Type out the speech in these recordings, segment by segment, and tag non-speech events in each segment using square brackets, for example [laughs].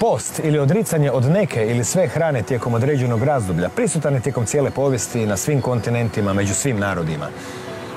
Post ili odricanje od neke ili sve hrane tijekom određenog razdoblja prisutan je tijekom cijele povijesti na svim kontinentima, među svim narodima.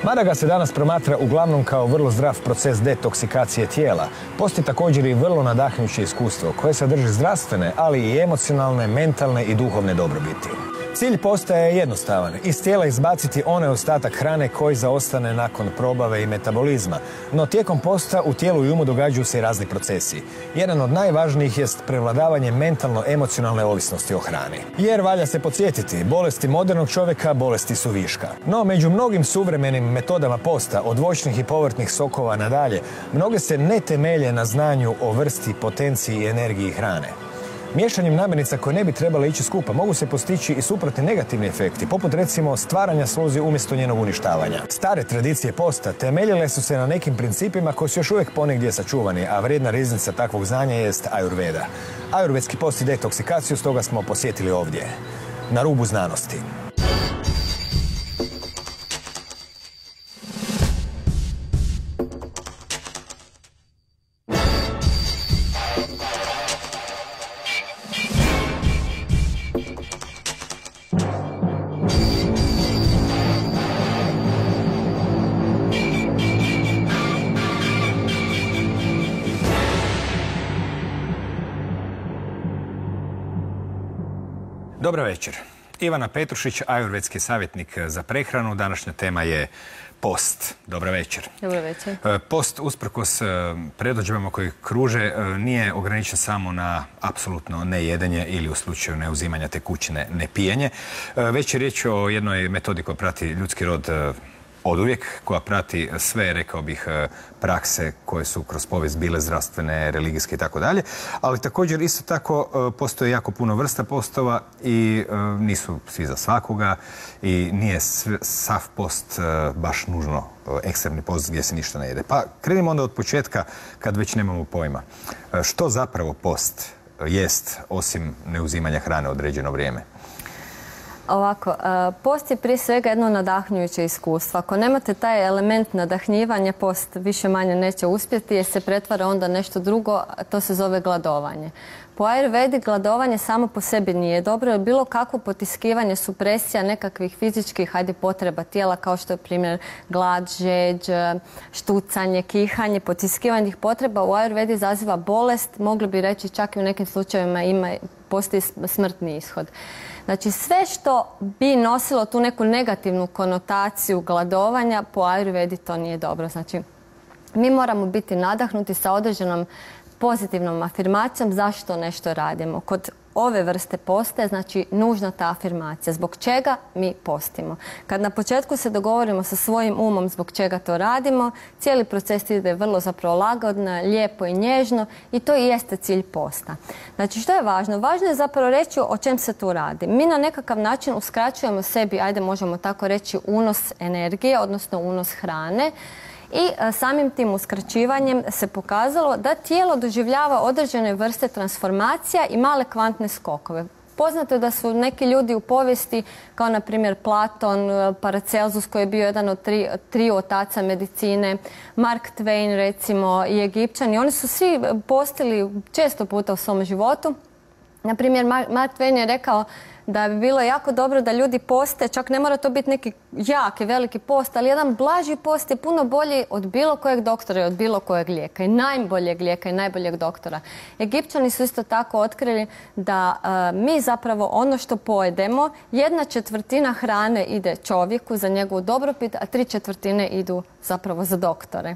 Mada ga se danas promatra uglavnom kao vrlo zdrav proces detoksikacije tijela, post je također i vrlo nadahnjuće iskustvo koje sadrži zdravstvene, ali i emocionalne, mentalne i duhovne dobrobiti. Cilj postaje jednostavan. Iz tijela izbaciti onaj ostatak hrane koji zaostane nakon probave i metabolizma. No tijekom posta u tijelu i umu događaju se i razni procesi. Jedan od najvažnijih jest prevladavanje mentalno-emocionalne ovisnosti o hrani. Jer valja se podsjetiti, bolesti modernog čovjeka bolesti su viška. No među mnogim suvremenim metodama posta, od voćnih i povrtnih sokova nadalje, mnoge se ne temelje na znanju o vrsti, potenciji i energiji hrane. Miješanjem namirnica koje ne bi trebale ići skupa mogu se postići i suprotni negativni efekti, poput recimo stvaranja sluzi umjesto njenog uništavanja. Stare tradicije posta temeljile su se na nekim principima koji su još uvijek ponegdje sačuvani, a vrijedna riznica takvog znanja jest Ayurveda. Ayurvedski post i detoksikaciju stoga smo posjetili ovdje, na rubu znanosti. Dobro večer. Ivana Petrušić, ajurvedski savjetnik za prehranu. Današnja tema je post. Dobro večer. Dobro večer. E, post, usprkos e, predođbama koji kruže, e, nije ograničen samo na apsolutno nejedenje ili u slučaju neuzimanja tekućine nepijenje. Već je riječ o jednoj metodi koja prati ljudski rod od uvijek, koja prati sve, rekao bih, e, prakse koje su kroz povijest bile zdravstvene, religijske i tako dalje. Ali također isto tako e, postoje jako puno vrsta postova i e, nisu svi za svakoga i nije sav post baš nužno ekstremni post gdje se ništa ne jede. Pa krenimo onda od početka kad već nemamo pojma. Što zapravo post jest osim neuzimanja hrane određeno vrijeme? Ovako, e, post je prije svega jedno nadahnjujuće iskustvo. Ako nemate taj element nadahnjivanja, post više manje neće uspjeti jer se pretvara onda nešto drugo, to se zove gladovanje. Po Ayurvedi gladovanje samo po sebi nije dobro, jer bilo kakvo potiskivanje, supresija nekakvih fizičkih hajde potreba tijela kao što je primjer glad, žeđ, štucanje, kihanje, potiskivanje tih potreba u Ayurvedi izaziva bolest, mogli bi reći čak i u nekim slučajevima ima, postoji smrtni ishod. Znači sve što bi nosilo tu neku negativnu konotaciju gladovanja po Ayurvedi to nije dobro. Znači mi moramo biti nadahnuti sa određenom pozitivnom afirmacijom zašto nešto radimo. Kod ove vrste poste, znači nužna ta afirmacija. Zbog čega mi postimo? Kad na početku se dogovorimo sa svojim umom zbog čega to radimo, cijeli proces ide vrlo zapravo lagodno, lijepo i nježno i to i jeste cilj posta. Znači što je važno? Važno je zapravo reći o čem se tu radi. Mi na nekakav način uskraćujemo sebi, ajde možemo tako reći, unos energije, odnosno unos hrane, i e, samim tim uskraćivanjem se pokazalo da tijelo doživljava određene vrste transformacija i male kvantne skokove. Poznato je da su neki ljudi u povijesti, kao na primjer Platon, e, Paracelsus koji je bio jedan od tri, otaca medicine, Mark Twain recimo i Egipćani, oni su svi postili često puta u svom životu. Na primjer, Mark Twain je rekao da bi bilo jako dobro da ljudi poste, čak ne mora to biti neki jaki, veliki post, ali jedan blaži post je puno bolji od bilo kojeg doktora i od bilo kojeg lijeka i najboljeg lijeka i najboljeg doktora. Egipćani su isto tako otkrili da e, mi zapravo ono što pojedemo, jedna četvrtina hrane ide čovjeku za njegovu dobrobit, a tri četvrtine idu zapravo za doktore.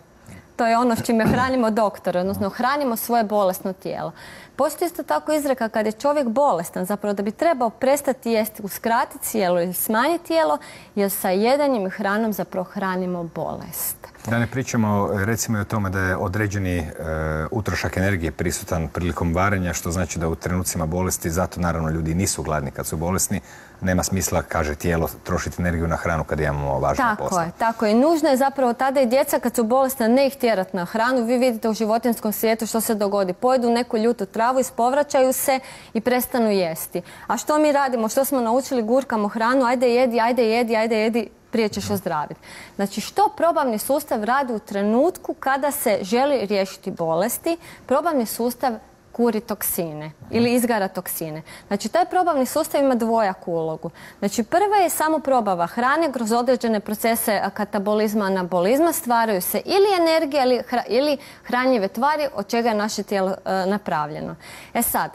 To je ono s čime hranimo doktore, odnosno hranimo svoje bolesno tijelo. Postoji isto tako izreka kad je čovjek bolestan, zapravo da bi trebao prestati jesti, uskratiti tijelo ili smanjiti tijelo, jer sa jedanjem i hranom zapravo hranimo bolest. Da ne pričamo recimo i o tome da je određeni e, utrošak energije prisutan prilikom varenja, što znači da u trenucima bolesti, zato naravno ljudi nisu gladni kad su bolesni, nema smisla, kaže tijelo, trošiti energiju na hranu kad imamo važno tako Je, tako je. Nužno je zapravo tada i djeca kad su bolesna ne ih tjerati na hranu. Vi vidite u životinskom svijetu što se dogodi. Pojedu neku ljutu travu, ispovraćaju se i prestanu jesti. A što mi radimo? Što smo naučili? Gurkamo hranu, ajde jedi, ajde jedi, ajde jedi prije ćeš ozdraviti. Znači što probavni sustav radi u trenutku kada se želi riješiti bolesti? Probavni sustav kuri toksine ili izgara toksine. Znači, taj probavni sustav ima dvojaku ulogu. Znači, prva je samo probava hrane kroz određene procese katabolizma, anabolizma, stvaraju se ili energija ili, hranjive tvari od čega je naše tijelo e, napravljeno. E sad,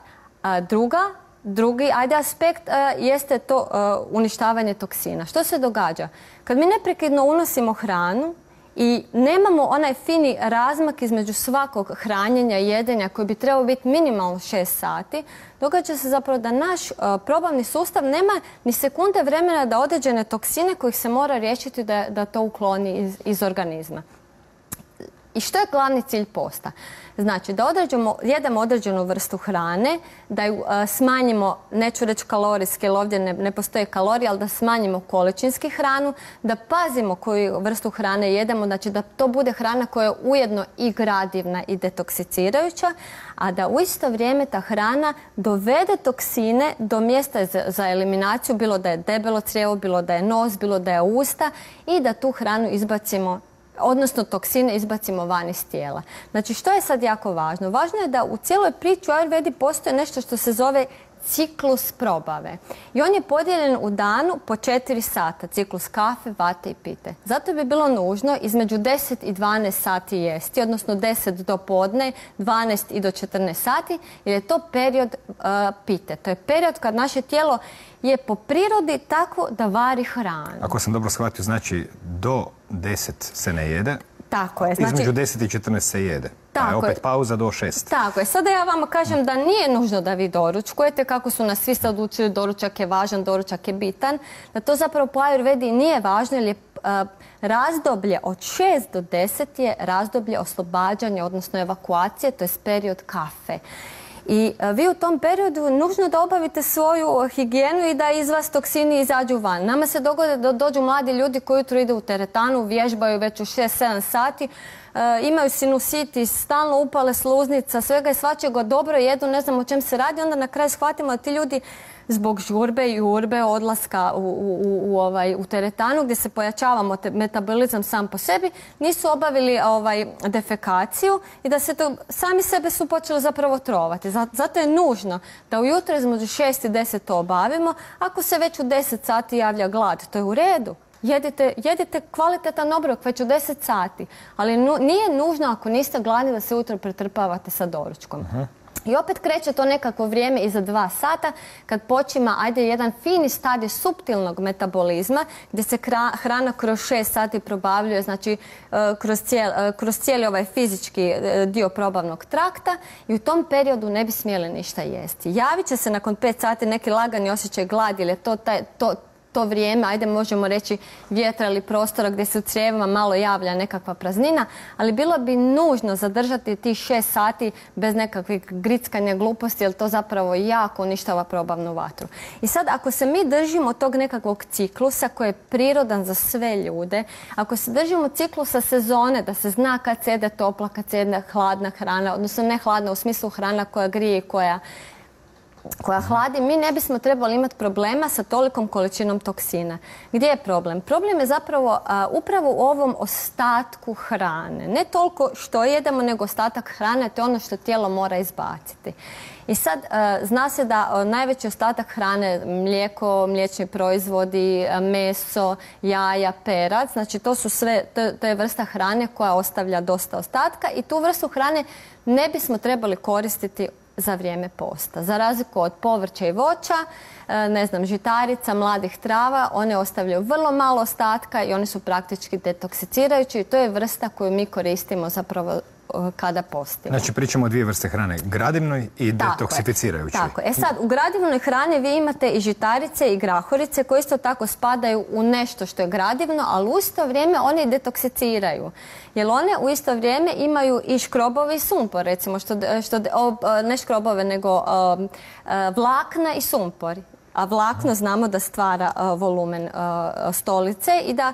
druga Drugi ajde aspekt e, jeste to uništavanje toksina. Što se događa? Kad mi neprekidno unosimo hranu, i nemamo onaj fini razmak između svakog hranjenja i jedenja koji bi trebao biti minimalno 6 sati, događa se zapravo da naš uh, probavni sustav nema ni sekunde vremena da određene toksine kojih se mora riješiti da, da to ukloni iz, iz organizma. I što je glavni cilj posta? Znači da određemo, jedemo određenu vrstu hrane, da ju smanjimo, neću reći kalorijski, jer ovdje ne, postoje kalorije, ali da smanjimo količinski hranu, da pazimo koju vrstu hrane jedemo, znači da to bude hrana koja je ujedno i gradivna i detoksicirajuća, a da u isto vrijeme ta hrana dovede toksine do mjesta za, za eliminaciju, bilo da je debelo crijevo, bilo da je nos, bilo da je usta i da tu hranu izbacimo odnosno toksine izbacimo van iz tijela. Znači što je sad jako važno? Važno je da u cijeloj priči u Ayurvedi postoji nešto što se zove ciklus probave. I on je podijeljen u danu po 4 sata, ciklus kafe, vate i pite. Zato bi bilo nužno između 10 i 12 sati jesti, odnosno 10 do podne, 12 i do 14 sati, jer je to period uh, pite. To je period kad naše tijelo je po prirodi tako da vari hranu. Ako sam dobro shvatio, znači do 10 se ne jede, tako je. Znači, Između 10 i 14 se jede. Tako je opet pauza do 6. Tako je. Sada ja vama kažem da nije nužno da vi doručkujete, kako su nas svi sad učili doručak je važan, doručak je bitan. Da to zapravo po Ayurvedi nije važno jer je razdoblje od 6 do 10 je razdoblje oslobađanja, odnosno evakuacije, to je period kafe. I e, vi u tom periodu nužno da obavite svoju higijenu i da iz vas toksini izađu van. Nama se dogode da dođu mladi ljudi koji jutro ide u teretanu, vježbaju već u 6-7 sati, e, imaju sinusitis, stalno upale sluznica, svega i svačega dobro jedu, ne znam o čem se radi, onda na kraju shvatimo da ti ljudi zbog žurbe i urbe odlaska u, ovaj, u teretanu gdje se pojačava metabolizam sam po sebi, nisu obavili ovaj, defekaciju i da se to, sami sebe su počeli zapravo trovati. Zato je nužno da ujutro između 6 i 10 to obavimo. Ako se već u 10 sati javlja glad, to je u redu. Jedite, jedite kvalitetan obrok već u 10 sati, ali nije nužno ako niste gladni da se ujutro pretrpavate sa doručkom. I opet kreće to nekako vrijeme iza dva sata kad počima, ajde, jedan fini stadij suptilnog metabolizma gdje se hrana kroz šest sati probavljuje, znači e, kroz, e, kroz cijeli ovaj fizički e, dio probavnog trakta i u tom periodu ne bi smjeli ništa jesti. Javit će se nakon pet sati neki lagani osjećaj gladi ili je to, taj, to to vrijeme, ajde možemo reći vjetra ili prostora gdje se u crijevima malo javlja nekakva praznina, ali bilo bi nužno zadržati tih šest sati bez nekakvih grickanja gluposti, jer to zapravo jako uništava probavnu vatru. I sad, ako se mi držimo tog nekakvog ciklusa koji je prirodan za sve ljude, ako se držimo ciklusa sezone, da se zna kad se jede topla, kad se jede hladna hrana, odnosno ne hladna u smislu hrana koja grije i koja koja hladi, mi ne bismo trebali imati problema sa tolikom količinom toksina. Gdje je problem? Problem je zapravo upravo u ovom ostatku hrane. Ne toliko što jedemo, nego ostatak hrane, to je ono što tijelo mora izbaciti. I sad, zna se da najveći ostatak hrane, mlijeko, mliječni proizvodi, meso, jaja, perac, znači to su sve, to je vrsta hrane koja ostavlja dosta ostatka i tu vrstu hrane ne bismo trebali koristiti za vrijeme posta. Za razliku od povrća i voća, e, ne znam, žitarica, mladih trava, one ostavljaju vrlo malo ostatka i one su praktički detoksicirajući i to je vrsta koju mi koristimo zapravo kada postimo. Znači pričamo o dvije vrste hrane, gradivnoj i detoksificirajućoj. Tako je. E sad, u gradivnoj hrani vi imate i žitarice i grahorice koje isto tako spadaju u nešto što je gradivno, ali u isto vrijeme one i detoksiciraju. Jer one u isto vrijeme imaju i škrobove i sumpor, recimo, što, što ne škrobove, nego vlakna i sumpor. A vlakno znamo da stvara volumen stolice i da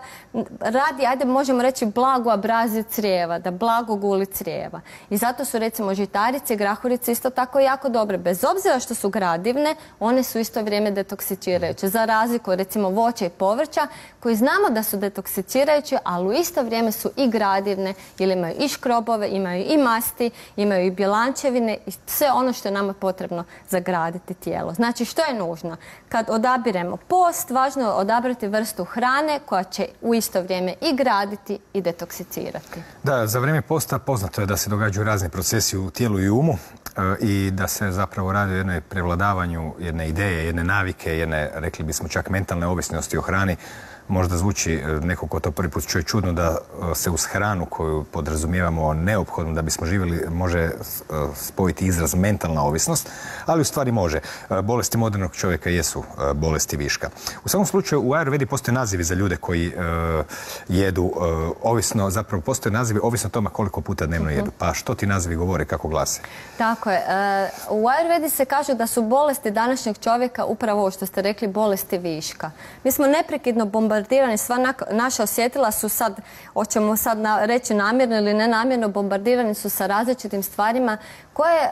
radi, ajde možemo reći, blagu abraziju crijeva, da blago guli crijeva. I zato su recimo žitarice i grahorice isto tako jako dobre. Bez obzira što su gradivne, one su isto vrijeme detoksicirajuće. Za razliku recimo voća i povrća koji znamo da su detoksicirajuće, ali u isto vrijeme su i gradivne ili imaju i škrobove, imaju i masti, imaju i bjelančevine i sve ono što je nama potrebno zagraditi tijelo. Znači što je nužno? Kad odabiremo post, važno je odabrati vrstu hrane koja će u isto vrijeme i graditi i detoksicirati. Da, za vrijeme posta poznato je da se događaju razni procesi u tijelu i umu e, i da se zapravo radi o jednoj prevladavanju jedne ideje, jedne navike, jedne, rekli bismo čak mentalne ovisnosti o hrani možda zvuči e, neko ko to prvi put čuje čudno da e, se uz hranu koju podrazumijevamo neophodno da bismo živjeli može e, spojiti izraz mentalna ovisnost, ali u stvari može. Bolesti modernog čovjeka jesu bolesti viška. U svakom slučaju u Ayurvedi postoje nazivi za ljude koji jedu ovisno, zapravo postoje nazivi ovisno o tome koliko puta dnevno jedu. Pa što ti nazivi govore, kako glase? Tako je. U Ayurvedi se kaže da su bolesti današnjeg čovjeka upravo ovo što ste rekli bolesti viška. Mi smo neprekidno bombardirani bombardirani, sva naša osjetila su sad, hoćemo sad reći namjerno ili nenamjerno, bombardirani su sa različitim stvarima koje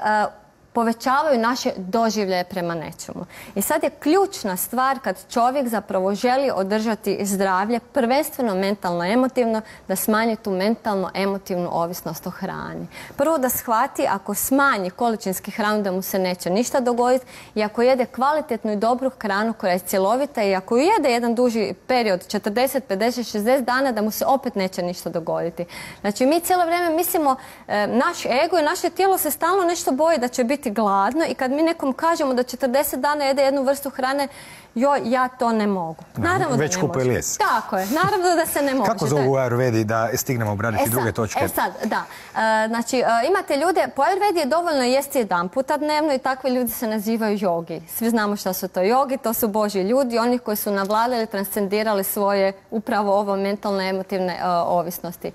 povećavaju naše doživlje prema nečemu. I sad je ključna stvar kad čovjek zapravo želi održati zdravlje, prvenstveno mentalno-emotivno, da smanji tu mentalno-emotivnu ovisnost o hrani. Prvo da shvati ako smanji količinski hranu da mu se neće ništa dogoditi i ako jede kvalitetnu i dobru hranu koja je cjelovita i ako jede jedan duži period, 40, 50, 60 dana, da mu se opet neće ništa dogoditi. Znači mi cijelo vrijeme mislimo, e, naš ego i naše tijelo se stalno nešto boji da će biti gladno i kad mi nekom kažemo da 40 dana jede jednu vrstu hrane, joj, ja to ne mogu. Naravno već da ne može. lijes. Tako je, naravno da se ne [laughs] može. Kako zovu u Ayurvedi da stignemo obraditi e druge točke? E sad, da. E, znači, e, imate ljude, po Ayurvedi je dovoljno jesti jedan puta dnevno i takvi ljudi se nazivaju jogi. Svi znamo što su to jogi, to su božji ljudi, oni koji su navladali, transcendirali svoje upravo ovo mentalne, emotivne ovisnosti.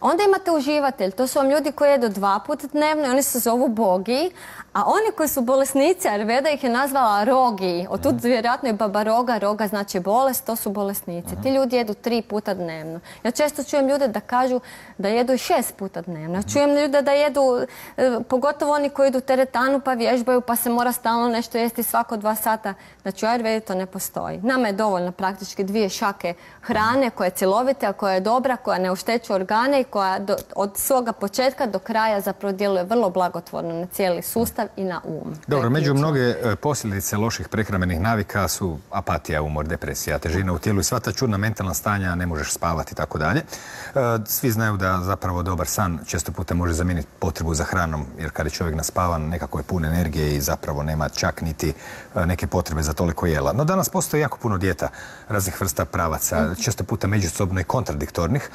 Onda imate uživatelj, to su vam ljudi koji jedu dva puta dnevno i oni se zovu bogi, a oni koji su bolesnici, Arveda ih je nazvala rogi, od tu vjerojatno je baba roga, roga znači bolest, to su bolesnici. Ti ljudi jedu tri puta dnevno. Ja često čujem ljude da kažu da jedu i šest puta dnevno. Ja čujem ljude da jedu, e, pogotovo oni koji idu teretanu pa vježbaju pa se mora stalno nešto jesti svako dva sata. Znači u Ayurvedi to ne postoji. Nama je dovoljno praktički dvije šake hrane koja je cjelovita, koja je dobra, koja ne oštećuje organe i koja od svoga početka do kraja zapravo djeluje vrlo blagotvorno na cijeli sustav i na um. Dobro, među mnoge e, posljedice loših prehramenih navika su apatija, umor, depresija, težina u tijelu i sva ta čudna mentalna stanja, ne možeš spavati i tako dalje. E, svi znaju da zapravo dobar san često puta može zamijeniti potrebu za hranom, jer kad je čovjek naspavan, nekako je pun energije i zapravo nema čak niti e, neke potrebe za toliko jela. No danas postoji jako puno dijeta raznih vrsta pravaca, mhm. često puta međusobno i kontradiktornih.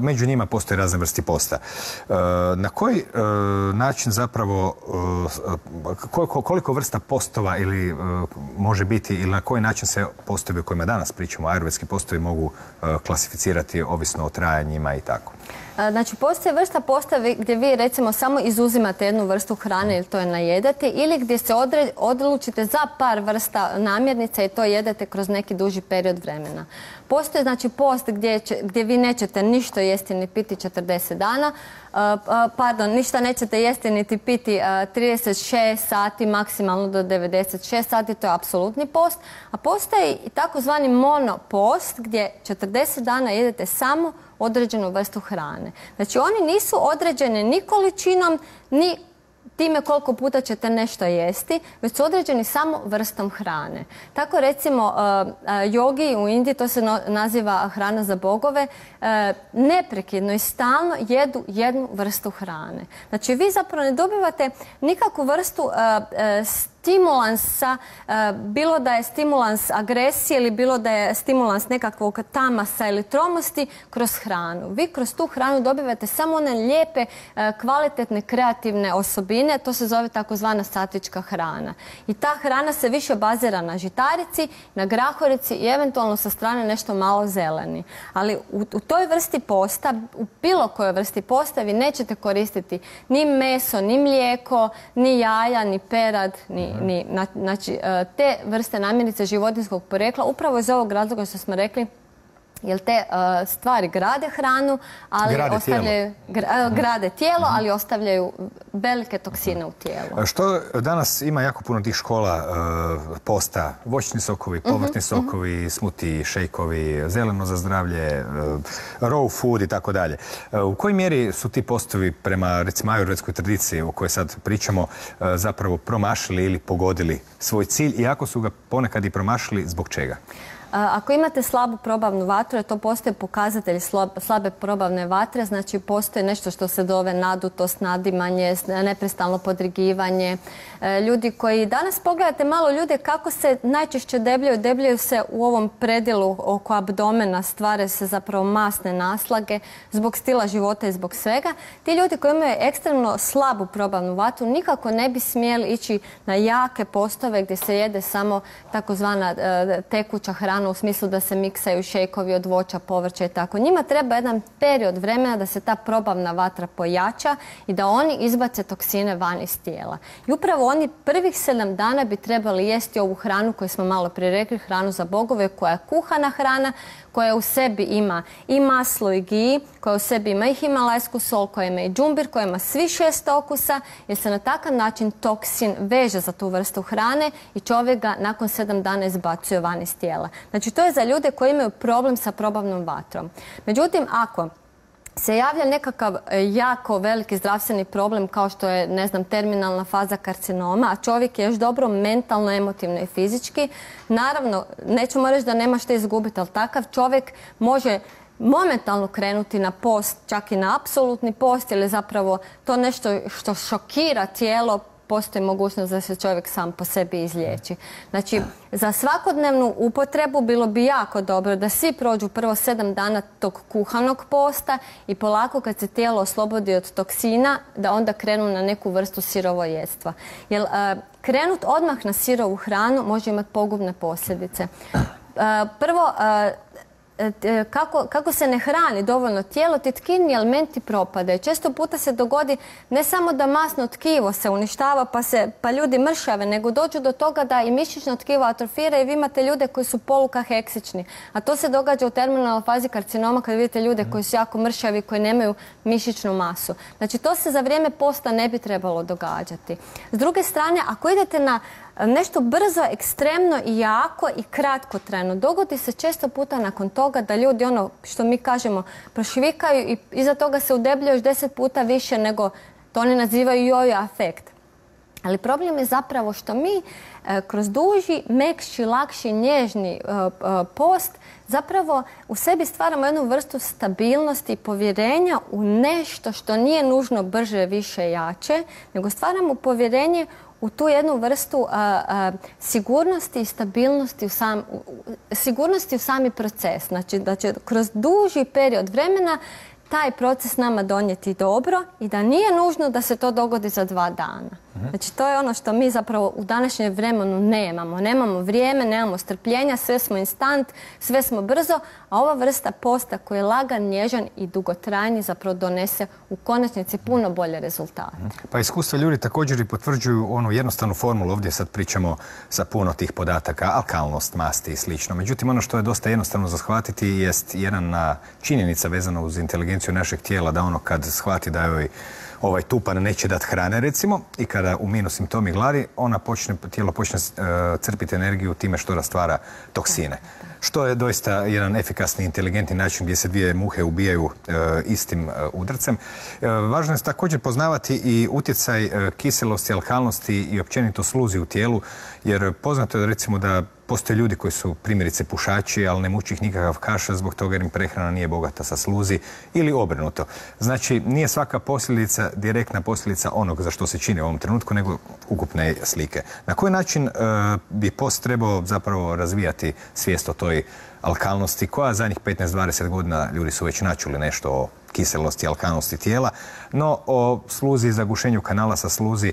Među njima postoje razne vrsti posta. Na koji način zapravo koliko, koliko vrsta postova ili e, može biti ili na koji način se postovi o kojima danas pričamo, ajurvedski postovi mogu e, klasificirati ovisno o trajanjima i tako? Znači, postoje vrsta postave gdje vi recimo samo izuzimate jednu vrstu hrane ili to je najedete ili gdje se odlučite za par vrsta namirnica i to jedete kroz neki duži period vremena. Postoji znači post gdje, vi nećete ništa jesti ni piti 40 dana, pardon, ništa nećete jesti niti piti 36 sati, maksimalno do 96 sati, to je apsolutni post. A postoji takozvani monopost gdje 40 dana jedete samo određenu vrstu hrane. Znači oni nisu određeni ni količinom, ni time koliko puta ćete nešto jesti, već su određeni samo vrstom hrane. Tako recimo uh, uh, jogi u Indiji, to se naziva hrana za bogove, uh, neprekidno i stalno jedu jednu vrstu hrane. Znači vi zapravo ne dobivate nikakvu vrstu stimulansa, e, bilo da je stimulans agresije ili bilo da je stimulans nekakvog tamasa ili tromosti kroz hranu. Vi kroz tu hranu dobivate samo one lijepe, e, kvalitetne, kreativne osobine, to se zove takozvana statička hrana. I ta hrana se više bazira na žitarici, na grahorici i eventualno sa strane nešto malo zeleni. Ali u, u toj vrsti posta, u bilo kojoj vrsti posta vi nećete koristiti ni meso, ni mlijeko, ni jaja, ni perad, ni ni, znači e, te vrste namirnice životinskog porekla upravo iz ovog razloga što smo rekli jer te e, stvari grade hranu, ali grade ostavljaju tijelo. E, grade tijelo, ali ostavljaju velike toksine u tijelu. Što danas ima jako puno tih škola e, posta, voćni sokovi, mhm, povrtni mhm. sokovi, smuti, šejkovi, zeleno za zdravlje, raw food i tako dalje. U kojoj mjeri su ti postovi prema recimo ajurvedskoj tradiciji o kojoj sad pričamo zapravo promašili ili pogodili svoj cilj i ako su ga ponekad i promašili, zbog čega? Ako imate slabu probavnu vatru, to postoje pokazatelj slabe probavne vatre, znači postoji nešto što se dove nadutost, nadimanje, neprestalno podrigivanje. E, ljudi koji, danas pogledate malo ljude kako se najčešće debljaju, debljaju se u ovom predjelu oko abdomena, stvare se zapravo masne naslage zbog stila života i zbog svega. Ti ljudi koji imaju ekstremno slabu probavnu vatru nikako ne bi smjeli ići na jake postove gdje se jede samo takozvana e, tekuća hrana u smislu da se miksaju šejkovi od voća, povrća i tako. Njima treba jedan period vremena da se ta probavna vatra pojača i da oni izbace toksine van iz tijela. I upravo oni prvih sedam dana bi trebali jesti ovu hranu koju smo malo prije rekli, hranu za bogove koja je kuhana hrana, koja u sebi ima i maslo i gi, koja u sebi ima i himalajsku sol, koja ima i džumbir, koja ima svi šest okusa, jer se na takav način toksin veže za tu vrstu hrane i čovjek ga nakon sedam dana izbacuje van iz tijela. Znači to je za ljude koji imaju problem sa probavnom vatrom. Međutim, ako se javlja nekakav e, jako veliki zdravstveni problem kao što je, ne znam, terminalna faza karcinoma, a čovjek je još dobro mentalno, emotivno i fizički, naravno, nećemo reći da nema što izgubiti, ali takav čovjek može momentalno krenuti na post, čak i na apsolutni post, ili zapravo to nešto što šokira tijelo, postoji mogućnost da se čovjek sam po sebi izliječi. Znači, za svakodnevnu upotrebu bilo bi jako dobro da svi prođu prvo sedam dana tog kuhanog posta i polako kad se tijelo oslobodi od toksina, da onda krenu na neku vrstu sirovojedstva. Jer e, krenut odmah na sirovu hranu može imati pogubne posljedice. E, prvo, e, kako, kako se ne hrani dovoljno tijelo, ti tkivni elementi propadaju. Često puta se dogodi ne samo da masno tkivo se uništava pa, se, pa ljudi mršave, nego dođu do toga da i mišićno tkivo atrofira i vi imate ljude koji su polukaheksični. A to se događa u terminalnoj fazi karcinoma kad vidite ljude koji su jako mršavi, koji nemaju mišićnu masu. Znači to se za vrijeme posta ne bi trebalo događati. S druge strane, ako idete na nešto brzo, ekstremno i jako i kratko trajno. Dogodi se često puta nakon toga da ljudi ono što mi kažemo prošvikaju i iza toga se udebljaju još deset puta više nego to oni nazivaju jojo afekt. Ali problem je zapravo što mi e, kroz duži, mekši, lakši, nježni e, e, post zapravo u sebi stvaramo jednu vrstu stabilnosti i povjerenja u nešto što nije nužno brže, više, jače, nego stvaramo povjerenje u tu jednu vrstu sigurnosti i stabilnosti u sam, sigurnosti u sami proces. Znači da će kroz duži period vremena taj proces nama donijeti dobro i da nije nužno da se to dogodi za dva dana. Mhm. Znači to je ono što mi zapravo u današnjem vremenu nemamo. Nemamo vrijeme, nemamo strpljenja, sve smo instant, sve smo brzo, a ova vrsta posta koji je lagan, nježan i dugotrajni zapravo donese u konačnici puno bolje rezultate. Mhm. Pa iskustva ljudi također i potvrđuju onu jednostavnu formulu, ovdje sad pričamo sa puno tih podataka, alkalnost, masti i slično. Međutim, ono što je dosta jednostavno za shvatiti jest jedna činjenica vezana uz inteligenciju našeg tijela, da ono kad shvati da joj ovaj tupan neće dati hrane recimo i kada u minus simptomi gladi, ona počne, tijelo počne uh, crpiti energiju time što rastvara toksine. Što je doista jedan efikasni, inteligentni način gdje se dvije muhe ubijaju e, istim uh, udrcem. važno je također poznavati i utjecaj kiselosti, alkalnosti i općenito sluzi u tijelu, jer poznato je recimo da Postoje ljudi koji su primjerice pušači, ali ne muči ih nikakav kaša zbog toga jer im prehrana nije bogata sa sluzi ili obrnuto. Znači, nije svaka posljedica direktna posljedica onog za što se čini u ovom trenutku, nego ukupne slike. Na koji način e, bi post trebao zapravo razvijati svijest o toj alkalnosti koja zadnjih 15-20 godina ljudi su već načuli nešto o kiselosti, alkalnosti tijela, no o sluzi i zagušenju kanala sa sluzi e,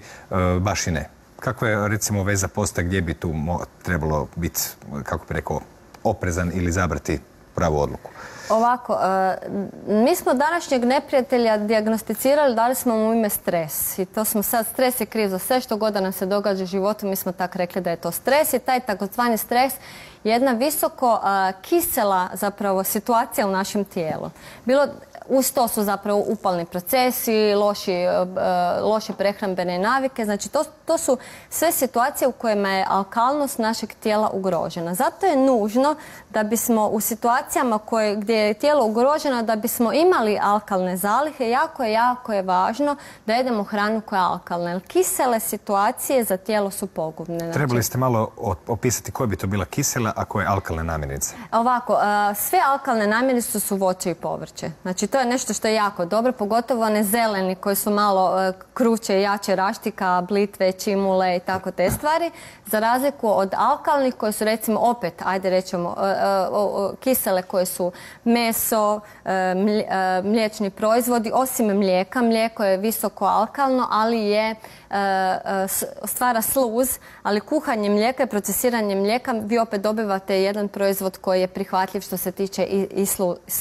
baš i ne. Kakva je recimo veza posta gdje bi tu trebalo biti, kako bi rekao, oprezan ili zabrati pravu odluku? Ovako, e, mi smo današnjeg neprijatelja dijagnosticirali, dali smo mu ime stres. I to smo sad, stres je kriv za sve što god nam se događa u životu, mi smo tak rekli da je to stres i taj takozvani stres jedna visoko kisela zapravo situacija u našem tijelu. Bilo uz to su zapravo upalni procesi, loši, e, loše prehrambene navike. Znači to, to su sve situacije u kojima je alkalnost našeg tijela ugrožena. Zato je nužno da bismo u situacijama koje, gdje je tijelo ugroženo, da bismo imali alkalne zalihe, jako je, jako je važno da jedemo hranu koja je alkalna. Jer kisele situacije za tijelo su pogubne. Znači... Trebali ste malo opisati koje bi to bila kisela, a koje alkalne namirnice? Ovako, e, sve alkalne namirnice su voće i povrće. Znači to je nešto što je jako dobro, pogotovo one zeleni koji su malo e, kruće i jače raštika, blitve, čimule i tako te stvari, za razliku od alkalnih koji su recimo opet, ajde rećemo, e, e, kisele koje su meso, mliječni proizvodi, osim mlijeka. Mlijeko je visoko alkalno, ali je stvara sluz, ali kuhanje mlijeka i procesiranje mlijeka vi opet dobivate jedan proizvod koji je prihvatljiv što se tiče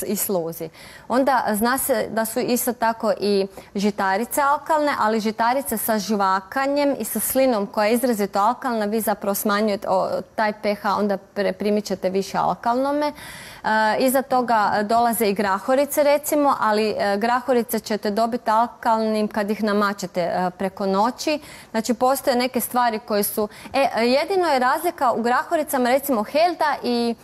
i, sluzi. Onda zna se da su isto tako i žitarice alkalne, ali žitarice sa žvakanjem i sa slinom koja je izrazito alkalna, vi zapravo smanjujete taj pH, onda primit ćete više alkalnome. E, iza toga dolaze i grahorice recimo, ali e, grahorice ćete dobiti alkalnim kad ih namačete e, preko noći. Znači postoje neke stvari koje su... jedino je razlika u grahoricama recimo helda i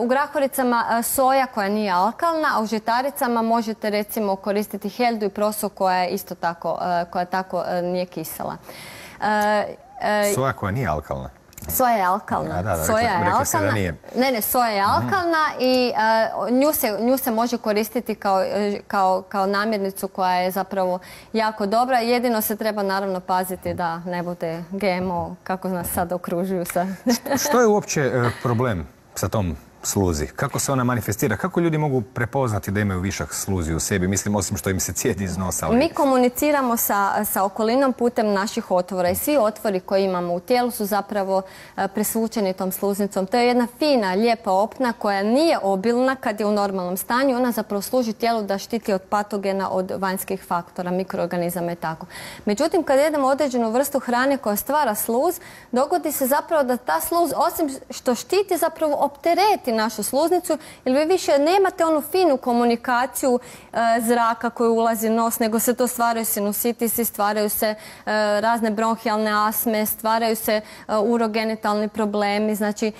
u grahoricama soja koja nije alkalna, a u žitaricama možete recimo koristiti heldu i prosu koja je isto tako, koja tako nije kisela. Soja koja nije alkalna? Soja je alkalna. soja je alkalna. Ne, ne, soja je alkalna i nju, se, može koristiti kao, kao, kao namirnicu koja je zapravo jako dobra. Jedino se treba naravno paziti da ne bude GMO kako nas sad okružuju. Sa... Što je uopće e, problem sa tom sluzi? Kako se ona manifestira? Kako ljudi mogu prepoznati da imaju višak sluzi u sebi? Mislim, osim što im se cijedi iz nosa. Mi komuniciramo sa, sa okolinom putem naših otvora i svi otvori koje imamo u tijelu su zapravo e, presvučeni tom sluznicom. To je jedna fina, lijepa opna koja nije obilna kad je u normalnom stanju. Ona zapravo služi tijelu da štiti od patogena, od vanjskih faktora, mikroorganizama i tako. Međutim, kad jedemo određenu vrstu hrane koja stvara sluz, dogodi se zapravo da ta sluz, osim što štiti, zapravo optereti našu sluznicu jer vi više nemate onu finu komunikaciju e, zraka koji ulazi u nos, nego se to stvaraju sinusitisi, stvaraju se e, razne bronhijalne asme, stvaraju se e, urogenitalni problemi. Znači,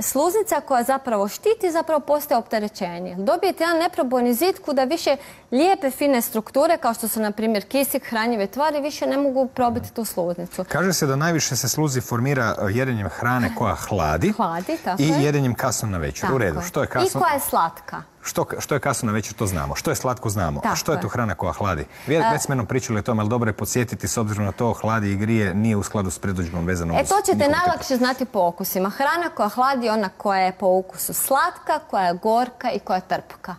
sluznica koja zapravo štiti zapravo postaje opterećenje. Dobijete jedan neprobojni zid kuda više lijepe, fine strukture, kao što su, na primjer, kisik, hranjive tvari, više ne mogu probiti tu sluznicu. Kaže se da najviše se sluzi formira jedenjem hrane koja hladi, hladi tako i jedenjem kasno na večer. U redu. Što je kasno? I koja je slatka. Što, što je kasno na večer, to znamo. Što je slatko, znamo. A što je to hrana koja hladi? Vi e- već s menom pričali o tome, ali dobro je podsjetiti s obzirom na to hladi i grije nije u skladu s predođbom vezanom E to ćete najlakše znati po okusima. Hrana koja hladi ona koja je po ukusu slatka, koja je gorka i koja je trpka.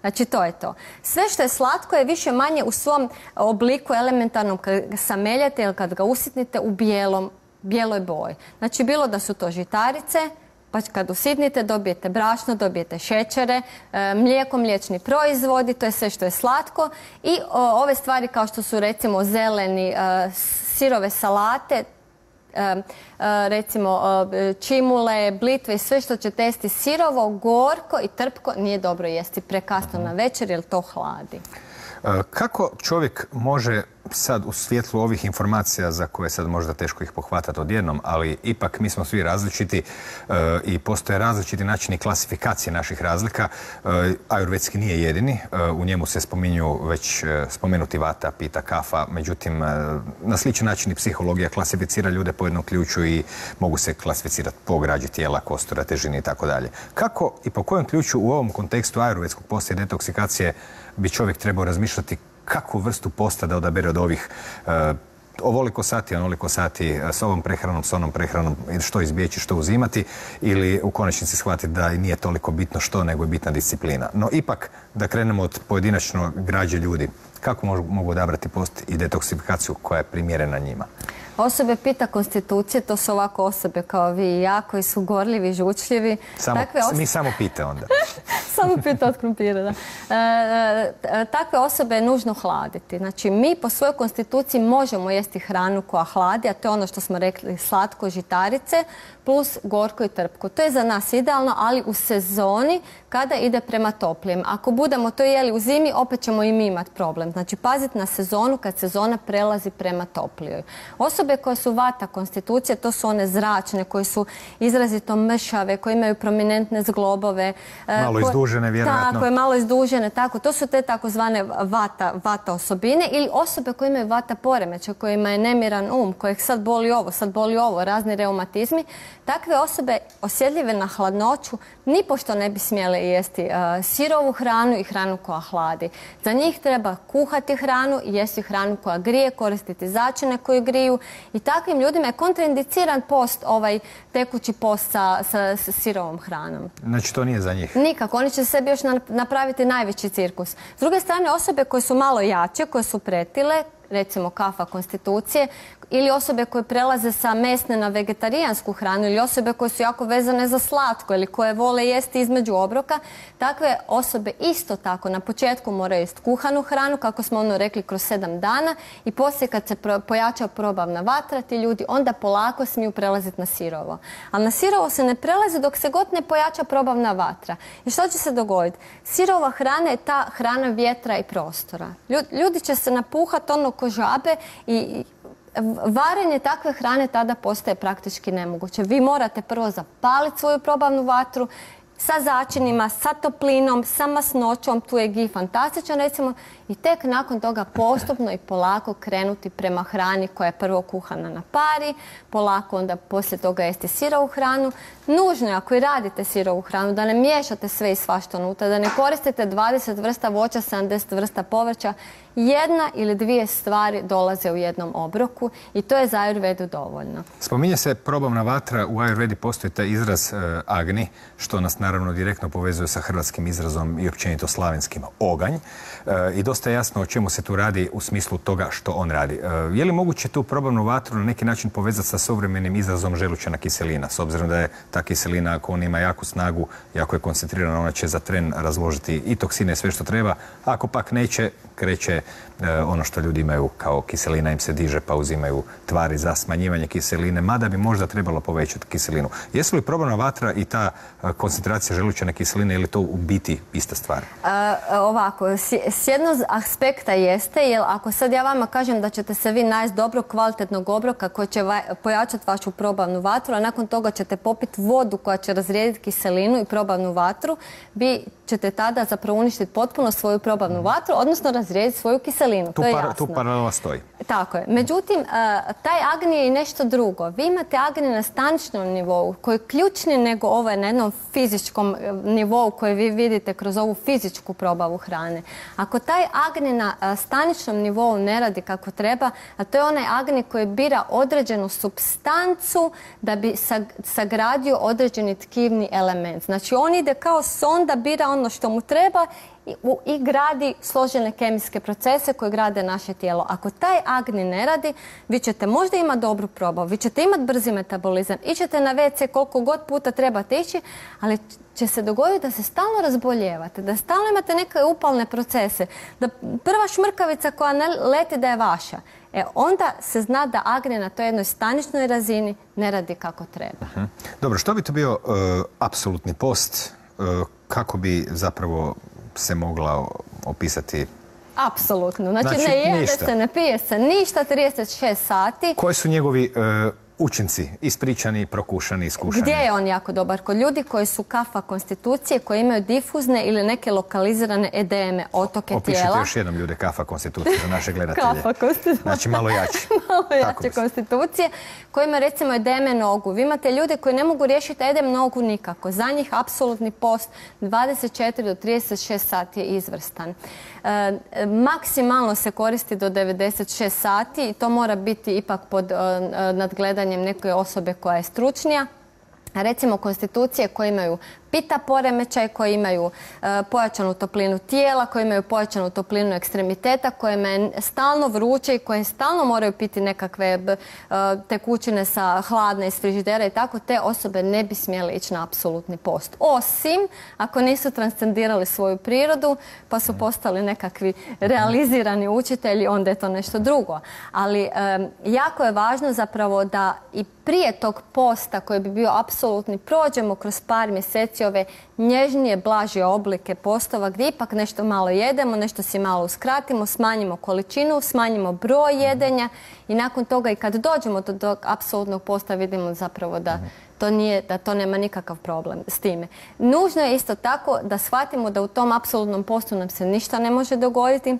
Znači to je to. Sve što je slatko je više manje u svom obliku elementarnom kad ga sameljete ili kad ga usitnite u bijelom, bijeloj boji. Znači bilo da su to žitarice, pa kad usitnite dobijete brašno, dobijete šećere, e, mlijeko, mliječni proizvodi, to je sve što je slatko. I ove stvari kao što su recimo zeleni, e, sirove salate, e, recimo čimule, blitve i sve što će testi sirovo, gorko i trpko nije dobro jesti. Prekasno na večer jer to hladi. Kako čovjek može sad u svjetlu ovih informacija za koje sad možda teško ih pohvatati odjednom, ali ipak mi smo svi različiti e, i postoje različiti načini klasifikacije naših razlika. E, nije jedini, e, u njemu se spominju već spomenuti vata, pita, kafa, međutim na sličan način i psihologija klasificira ljude po jednom ključu i mogu se klasificirati po građi tijela, kostura, težini i tako dalje. Kako i po kojem ključu u ovom kontekstu ajurvedskog poslije detoksikacije bi čovjek trebao razmišljati kakvu vrstu posta da odabere od ovih uh, ovoliko sati, onoliko sati eh, s ovom prehranom, s onom prehranom, što izbjeći, što uzimati ili u konačnici shvatiti da nije toliko bitno što, nego je bitna disciplina. No ipak, da krenemo od pojedinačno građe ljudi, kako mogu odabrati post i detoksifikaciju koja je primjerena njima? Osobe pita konstitucije, to su ovako osobe kao vi i ja, koji su gorljivi, žučljivi. Samo, Mi samo pite onda. [laughs] samo pita od krumpira, da. takve osobe je nužno hladiti. Znači, mi po svojoj konstituciji možemo jesti hranu koja hladi, a to je ono što smo rekli, slatko, žitarice, plus gorko i trpko. To je za nas idealno, ali u sezoni kada ide prema toplijem. Ako budemo to jeli u zimi, opet ćemo i mi imati problem. Znači, paziti na sezonu kad sezona prelazi prema toplijoj. Osobe koje su vata konstitucije, to su one zračne, koje su izrazito mršave, koje imaju prominentne zglobove. E, malo izdužene, vjerojatno. Tako je, malo izdužene, tako. To su te takozvane vata, vata osobine ili osobe koje imaju vata poremeća, kojima je nemiran um, kojeg sad boli ovo, sad boli ovo, razni reumatizmi. Takve osobe osjetljive na hladnoću nipošto ne bi smjele jesti e, sirovu hranu i hranu koja hladi. Za njih treba kuhati hranu i jesti hranu koja grije, koristiti začine koji griju i takvim ljudima je kontraindiciran post, ovaj tekući post sa, sirovom hranom. Znači to nije za njih? Nikako, oni će sebi još napraviti najveći cirkus. S druge strane, osobe koje su malo jače, koje su pretile, recimo kafa konstitucije, ili osobe koje prelaze sa mesne na vegetarijansku hranu ili osobe koje su jako vezane za slatko ili koje vole jesti između obroka, takve osobe isto tako na početku moraju jesti kuhanu hranu, kako smo ono rekli, kroz sedam dana i poslije kad se pojača probavna vatra, ti ljudi onda polako smiju prelaziti na sirovo. Ali na sirovo se ne prelazi dok se god ne pojača probavna vatra. I što će se dogoditi? Sirova hrana je ta hrana vjetra i prostora. Ljudi će se napuhati ono ko žabe i varenje takve hrane tada postaje praktički nemoguće. Vi morate prvo zapaliti svoju probavnu vatru sa začinima, sa toplinom, sa masnoćom, tu je gi fantastičan recimo i tek nakon toga postupno i polako krenuti prema hrani koja je prvo kuhana na pari, polako onda poslije toga jesti sirovu hranu. Nužno je ako i radite sirovu hranu da ne miješate sve i svašta unutra, da ne koristite 20 vrsta voća, 70 vrsta povrća. Jedna ili dvije stvari dolaze u jednom obroku i to je za Ayurvedu dovoljno. Spominje se probavna vatra, u Ayurvedi postoji taj izraz e, agni, što nas naravno direktno povezuje sa hrvatskim izrazom i općenito slavenskim oganj. E, I dosta jasno o čemu se tu radi u smislu toga što on radi. E, je li moguće tu probavnu vatru na neki način povezati sa suvremenim izrazom želućena kiselina? S obzirom da je ta kiselina, ako on ima jaku snagu i ako je koncentrirana, ona će za tren razložiti i toksine sve što treba. ako pak neće, kreće ono što ljudi imaju kao kiselina im se diže pa uzimaju tvari za smanjivanje kiseline, mada bi možda trebalo povećati kiselinu. Jesu li probavna vatra i ta koncentracija želućene kiseline ili to u biti ista stvar? ovako, s jednog aspekta jeste, jer ako sad ja vama kažem da ćete se vi najesti dobro kvalitetnog obroka koji će pojačati vašu probavnu vatru, a nakon toga ćete popiti vodu koja će razrijediti kiselinu i probavnu vatru, vi ćete tada zapravo uništiti potpuno svoju probavnu vatru, odnosno razrijediti svoju kiselinu. Tu, tu paralela stoji. Tako je. Međutim, e, taj agni je i nešto drugo. Vi imate agni na staničnom nivou koji je ključni nego ovaj na jednom fizičkom e, nivou koji vi vidite kroz ovu fizičku probavu hrane. Ako taj agni na e, staničnom nivou ne radi kako treba, a to je onaj agni koji bira određenu substancu da bi sagradio određeni tkivni element. Znači on ide kao sonda, bira ono što mu treba i, gradi složene kemijske procese koje grade naše tijelo. Ako taj agni ne radi, vi ćete možda imati dobru probavu, vi ćete imati brzi metabolizam, ićete na WC koliko god puta trebate ići, ali će se dogoditi da se stalno razboljevate, da stalno imate neke upalne procese, da prva šmrkavica koja ne leti da je vaša. E, onda se zna da agni na toj jednoj staničnoj razini ne radi kako treba. Mhm. Dobro, što bi to bio uh, apsolutni post? Uh, kako bi zapravo se mogla opisati Apsolutno. Znači, znači ne jede se, ne pije se ništa, 36 sati. Koji su njegovi e, učinci ispričani, prokušani, iskušani. Gdje je on jako dobar? Kod ljudi koji su kafa konstitucije, koji imaju difuzne ili neke lokalizirane edeme, otoke Opišite tijela. još jednom ljude kafa konstitucije za naše gledatelje. [laughs] kafa konstitucije. Znači malo jači. [laughs] malo jače konstitucije koji imaju recimo edeme nogu. Vi imate ljude koji ne mogu riješiti edem nogu nikako. Za njih apsolutni post 24 do 36 sati je izvrstan. E, maksimalno se koristi do 96 sati i to mora biti ipak pod e, nadgledanjem neke osobe koja je stručnija. Recimo konstitucije koje imaju pita poremećaj, koji imaju e, pojačanu toplinu tijela, koji imaju pojačanu toplinu ekstremiteta, kojima je stalno vruće i koje stalno moraju piti nekakve e, tekućine sa hladne iz frižidera i tako, te osobe ne bi smjele ići na apsolutni post. Osim ako nisu transcendirali svoju prirodu, pa su postali nekakvi realizirani učitelji, onda je to nešto drugo. Ali jako je važno zapravo da i prije tog posta koji bi bio apsolutni prođemo kroz par mjeseci ove nježnije, blažije oblike postova gdje ipak nešto malo jedemo, nešto si malo uskratimo, smanjimo količinu, smanjimo broj jedenja i nakon toga i kad dođemo do tog apsolutnog posta vidimo zapravo da to nije, da to nema nikakav problem s time. Nužno je isto tako da shvatimo da u tom apsolutnom postu nam se ništa ne može dogoditi,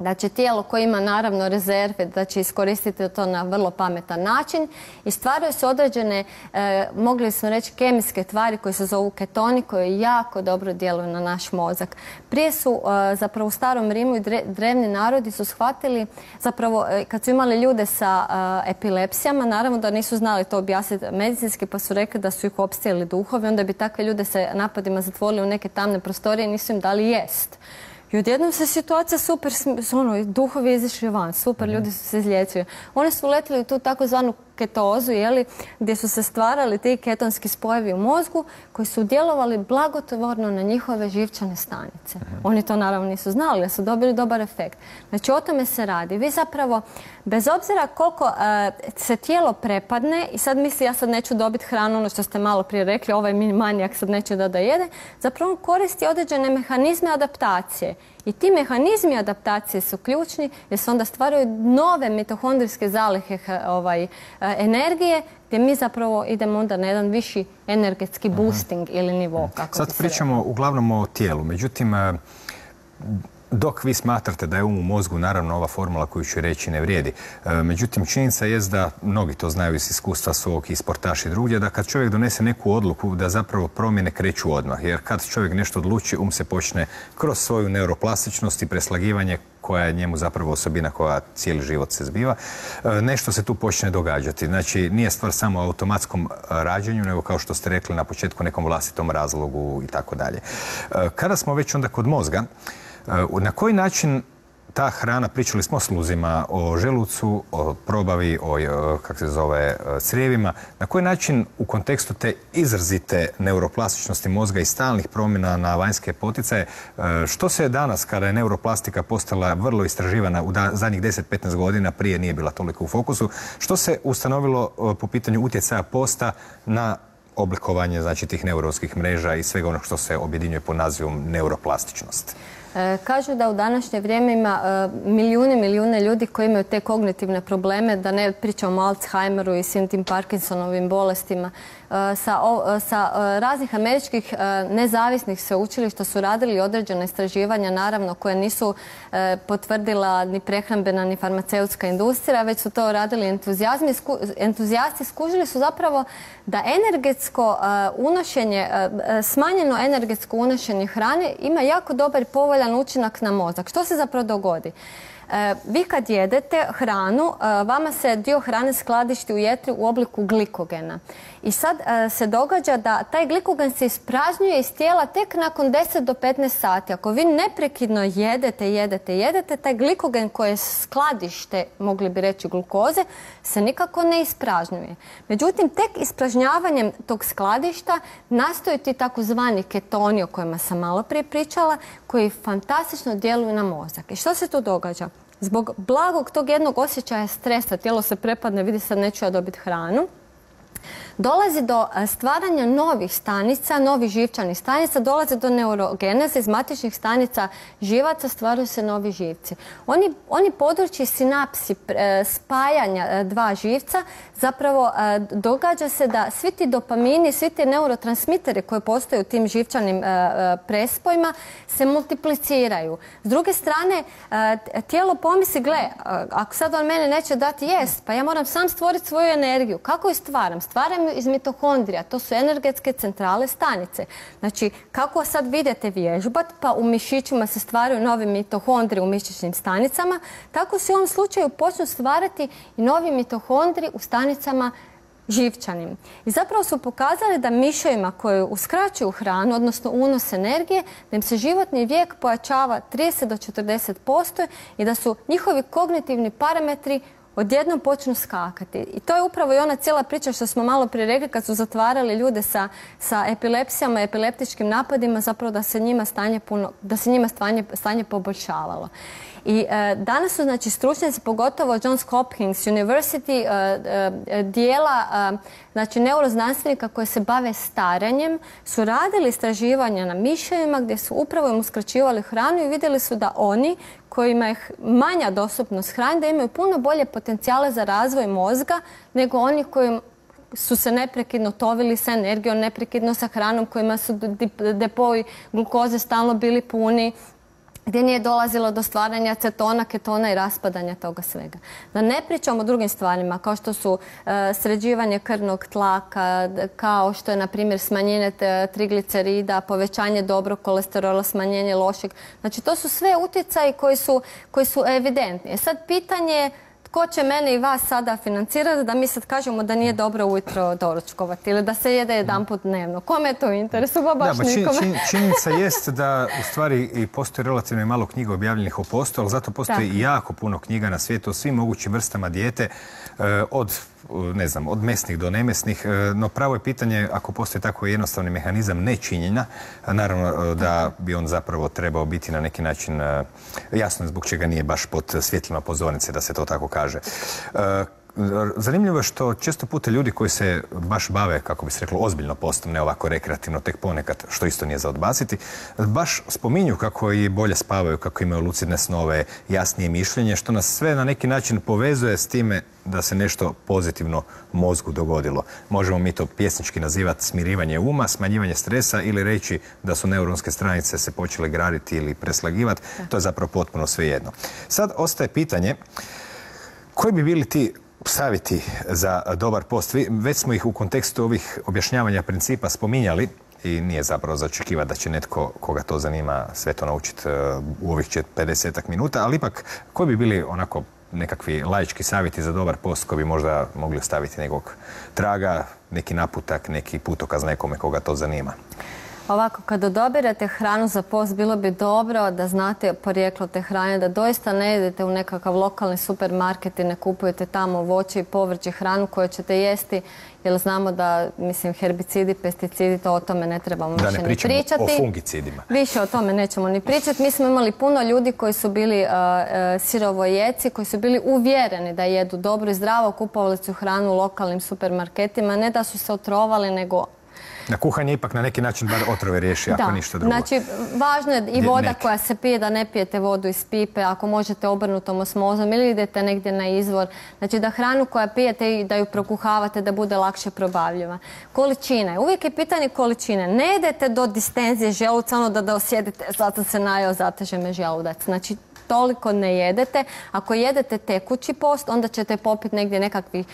da će tijelo koje ima naravno rezerve, da će iskoristiti to na vrlo pametan način i stvaraju se određene, e, mogli smo reći, kemijske tvari koje se zovu ketoni koje jako dobro djeluju na naš mozak. Prije su e, zapravo u starom Rimu i drevni narodi su shvatili zapravo e, kad su imali ljude sa epilepsijama, naravno da nisu znali to objasniti medicinski pa su rekli da su ih opstijeli duhovi, onda bi takve ljude se napadima zatvorili u neke tamne prostorije i nisu im dali jest. I odjednom se situacija super, ono, duhovi izišli van, super, mhm. ljudi su se izlječili. Oni su letili u tu takozvanu ketozu, jeli, gdje su se stvarali ti ketonski spojevi u mozgu koji su djelovali blagotvorno na njihove živčane stanice. Mhm. Oni to naravno nisu znali, ali su dobili dobar efekt. Znači o tome se radi. Vi zapravo, bez obzira koliko e, se tijelo prepadne i sad misli ja sad neću dobiti hranu, ono što ste malo prije rekli, ovaj manijak sad neće da da jede, zapravo on koristi određene mehanizme adaptacije. I ti mehanizmi adaptacije su ključni jer se onda stvaraju nove mitohondrijske zalihe ovaj, e, energije gdje mi zapravo idemo onda na jedan viši energetski boosting ili nivo. Kako Sad pričamo uglavnom o tijelu, međutim e, dok vi smatrate da je um u mozgu, naravno ova formula koju ću reći ne vrijedi. E, međutim, činjenica je da, mnogi to znaju iz iskustva svog i sportaši drugdje, da kad čovjek donese neku odluku da zapravo promjene kreću odmah. Jer kad čovjek nešto odluči, um se počne kroz svoju neuroplastičnost i preslagivanje koja je njemu zapravo osobina koja cijeli život se zbiva, e, nešto se tu počne događati. Znači, nije stvar samo o automatskom rađenju, nego kao što ste rekli na početku nekom vlastitom razlogu i tako dalje. E, kada smo već onda kod mozga, na koji način ta hrana, pričali smo o sluzima, o želucu, o probavi, o, kako se zove, crijevima. Na koji način u kontekstu te izrazite neuroplastičnosti mozga i stalnih promjena na vanjske poticaje, e, što se je danas, kada je neuroplastika postala vrlo istraživana u zadnjih 10-15 godina, prije nije bila toliko u fokusu, što se ustanovilo e, po pitanju utjecaja posta na oblikovanje znači, tih neuronskih mreža i svega onog što se objedinjuje po nazivom neuroplastičnost? E, kažu da u današnje vrijeme ima e, milijune, milijune ljudi koji imaju te kognitivne probleme, da ne pričamo o Alzheimeru i svim tim Parkinsonovim bolestima. E, sa, raznih američkih nezavisnih sveučilišta su radili određene istraživanja, naravno koje nisu potvrdila ni prehrambena ni farmaceutska industrija, već su to radili entuzijazmi. Entuzijasti skužili su zapravo da energetsko unošenje, smanjeno energetsko unošenje hrane ima jako dobar povolj učinak na mozak. Što se zapravo dogodi? E, vi kad jedete hranu, e, vama se dio hrane skladišti u jetri u obliku glikogena. I sad e, se događa da taj glikogen se ispražnjuje iz tijela tek nakon 10 do 15 sati. Ako vi neprekidno jedete, jedete, jedete, taj glikogen koji je skladište, mogli bi reći glukoze, se nikako ne ispražnjuje. Međutim, tek ispražnjavanjem tog skladišta nastaju ti takozvani ketoni o kojima sam malo prije pričala, koji fantastično djeluju na mozak. I što se tu događa? Zbog blagog tog jednog osjećaja stresa, tijelo se prepadne, vidi sad neću ja dobiti hranu, Dolazi do e, stvaranja novih stanica, novih živčanih stanica, dolazi do neurogeneze iz matičnih stanica živaca, stvaraju se novi živci. Oni, oni područji sinapsi e, spajanja e, dva živca zapravo događa se da svi ti dopamini, svi ti neurotransmiteri koji postoje u tim živčanim prespojima se multipliciraju. S druge strane, tijelo pomisli, gle, ako sad on mene neće dati jest, pa ja moram sam stvoriti svoju energiju. Kako ju stvaram? Stvaram iz mitohondrija. To su energetske centrale stanice. Znači, kako sad vidite vježbat, pa u mišićima se stvaraju novi mitohondri u mišićnim stanicama, tako se u ovom slučaju počnu stvarati i novi mitohondri u stanicama živčanim. I zapravo su pokazali da miševima koji uskraćuju hranu, odnosno unos energije, da im se životni vijek pojačava 30 do 40% i da su njihovi kognitivni parametri odjednom počnu skakati. I to je upravo i ona cijela priča što smo malo prije rekli kad su zatvarali ljude sa, sa epilepsijama, epileptičkim napadima, zapravo da se njima stanje puno, da se njima stanje, stanje poboljšavalo. I e, danas su znači stručnjaci, pogotovo Johns Hopkins University, e, e, dijela znači neuroznanstvenika koji se bave staranjem, su radili istraživanja na miševima gdje su upravo im uskraćivali hranu i vidjeli su da oni kojima je manja dostupnost hrane, da imaju puno bolje potencijale za razvoj mozga nego oni koji su se neprekidno tovili sa energijom, neprekidno sa hranom kojima su depoji glukoze stalno bili puni, gdje nije dolazilo do stvaranja cetona, ketona i raspadanja toga svega. Da ne pričamo o drugim stvarima kao što su e, sređivanje krvnog tlaka, kao što je na primjer smanjenje triglicerida, povećanje dobrog kolesterola, smanjenje lošeg. Znači to su sve utjecaji koji su, koji su evidentni. E sad pitanje je Ko će mene i vas sada financirati da mi sad kažemo da nije dobro ujutro doručkovati ili da se jede jedan put dnevno? Kome je to u interesu? Ba baš [laughs] činjenica jest da u stvari i postoji relativno malo knjiga objavljenih o postu, ali zato postoji i jako puno knjiga na svijetu o svim mogućim vrstama dijete od ne znam, od mesnih do nemesnih, e, no pravo je pitanje ako postoji tako jednostavni mehanizam nečinjenja, naravno e, da bi on zapravo trebao biti na neki način jasno zbog čega nije baš pod svjetlima pozornice da se to tako kaže. Zanimljivo je što često puta ljudi koji se baš bave, kako bi se reklo, ozbiljno postom, ne ovako rekreativno, tek ponekad, što isto nije za odbaciti, baš spominju kako i bolje spavaju, kako imaju lucidne snove, jasnije mišljenje, što nas sve na neki način povezuje s time da se nešto pozitivno mozgu dogodilo. Možemo mi to pjesnički nazivati smirivanje uma, smanjivanje stresa ili reći da su neuronske stranice se počele graditi ili preslagivati. To je zapravo potpuno svejedno. Sad ostaje pitanje koji bi bili ti savjeti za dobar post. Već smo ih u kontekstu ovih objašnjavanja principa spominjali i nije zapravo začekivati da će netko koga to zanima sve to naučiti e, u ovih 50 minuta, ali ipak koji bi bili onako nekakvi laički savjeti za dobar post koji bi možda mogli staviti nekog traga, neki naputak, neki putokaz nekome koga to zanima? Ovako, kada odobirate hranu za post, bilo bi dobro da znate porijeklo te hrane, da doista ne idete u nekakav lokalni supermarket i ne kupujete tamo voće i povrće hranu koju ćete jesti, jer znamo da, mislim, herbicidi, pesticidi, to o tome ne trebamo više ni pričati. o fungicidima. Više o tome nećemo ni pričati. Mi smo imali puno ljudi koji su bili uh, uh, sirovojeci, koji su bili uvjereni da jedu dobro i zdravo, kupovali su hranu u lokalnim supermarketima, ne da su se otrovali, nego na kuhanje ipak na neki način bar otrove riješi, ako ništa drugo. Znači, važno je i voda koja se pije, da ne pijete vodu iz pipe, ako možete obrnutom osmozom ili idete negdje na izvor. Znači, da hranu koja pijete i da ju prokuhavate, da bude lakše probavljiva. Količine. Uvijek je pitanje količine. Ne idete do distenzije želuca, ono da da osjedite, zato se najao, zateže me želudac. Znači, toliko ne jedete. Ako jedete tekući post, onda ćete popiti negdje nekakvih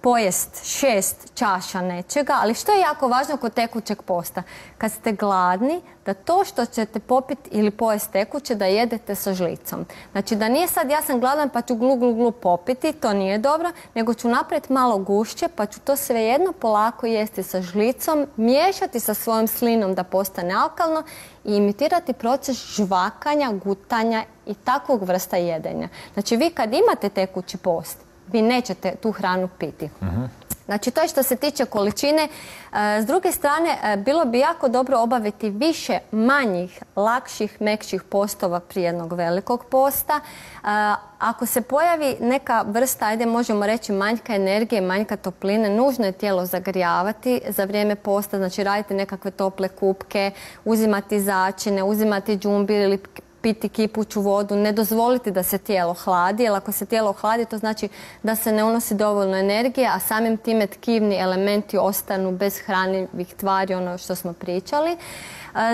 pojest šest čaša nečega, ali što je jako važno kod tekućeg posta? Kad ste gladni, da to što ćete popiti ili pojest tekuće, da jedete sa žlicom. Znači da nije sad ja sam gladan pa ću glu glu glu popiti, to nije dobro, nego ću napraviti malo gušće pa ću to svejedno polako jesti sa žlicom, miješati sa svojom slinom da postane alkalno i imitirati proces žvakanja, gutanja i takvog vrsta jedenja. Znači vi kad imate tekući post, vi nećete tu hranu piti. Znači to je što se tiče količine. E, s druge strane, e, bilo bi jako dobro obaviti više manjih, lakših, mekših postova prije jednog velikog posta. E, ako se pojavi neka vrsta, ajde možemo reći manjka energije, manjka topline, nužno je tijelo zagrijavati za vrijeme posta, znači raditi nekakve tople kupke, uzimati začine, uzimati džumbir ili piti kipuću vodu, ne dozvoliti da se tijelo hladi, jer ako se tijelo hladi to znači da se ne unosi dovoljno energije, a samim time tkivni elementi ostanu bez hranivih tvari, ono što smo pričali.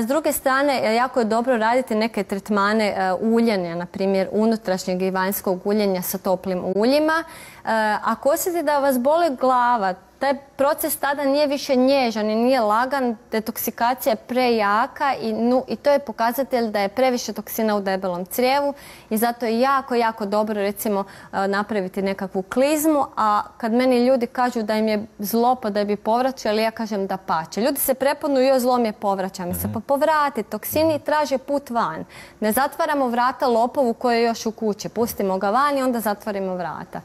S druge strane, jako je dobro raditi neke tretmane e, uljenja, na primjer unutrašnjeg i vanjskog uljenja sa toplim uljima. E, ako osjetite da vas boli glava, taj proces tada nije više nježan i nije lagan, detoksikacija je prejaka i, i to je pokazatelj da je previše toksina u debelom crijevu i zato je jako, jako dobro recimo e, napraviti nekakvu klizmu, a kad meni ljudi kažu da im je zlo pa da bi povraćali, ja kažem da pače. Ljudi se preponu i zlom je povraća mi se, mhm. pa povrati, toksini traže put van. Ne zatvaramo vrata lopovu koji je još u kući, pustimo ga van i onda zatvorimo vrata.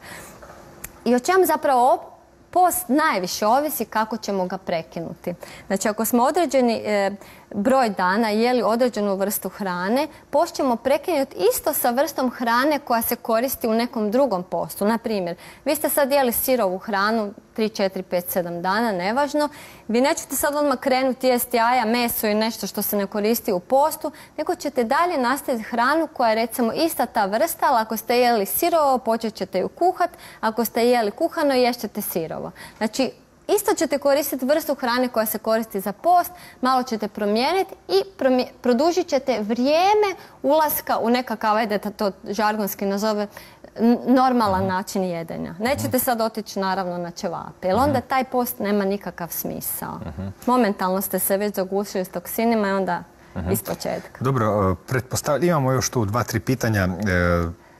I o čemu zapravo post najviše ovisi kako ćemo ga prekinuti. Znači ako smo određeni e, broj dana jeli određenu vrstu hrane, post ćemo prekinuti isto sa vrstom hrane koja se koristi u nekom drugom postu. Na primjer, vi ste sad jeli sirovu hranu 3, 4, 5, 7 dana, nevažno. Vi nećete sad odmah krenuti jesti jaja, meso i nešto što se ne koristi u postu, nego ćete dalje nastaviti hranu koja je recimo ista ta vrsta, ali ako ste jeli sirovo, počet ćete ju kuhat, ako ste jeli kuhano, ješćete sirovo. Znači, Isto ćete koristiti vrstu hrane koja se koristi za post, malo ćete promijeniti i produžit ćete vrijeme ulaska u nekakav, ajde da to žargonski nazove, normalan način jedenja. Nećete sad otići naravno na ćevape, jer onda taj post nema nikakav smisao. Momentalno ste se već zagušili s toksinima i onda iz početka. Dobro, pretpostavljamo, imamo još tu dva, tri pitanja. E,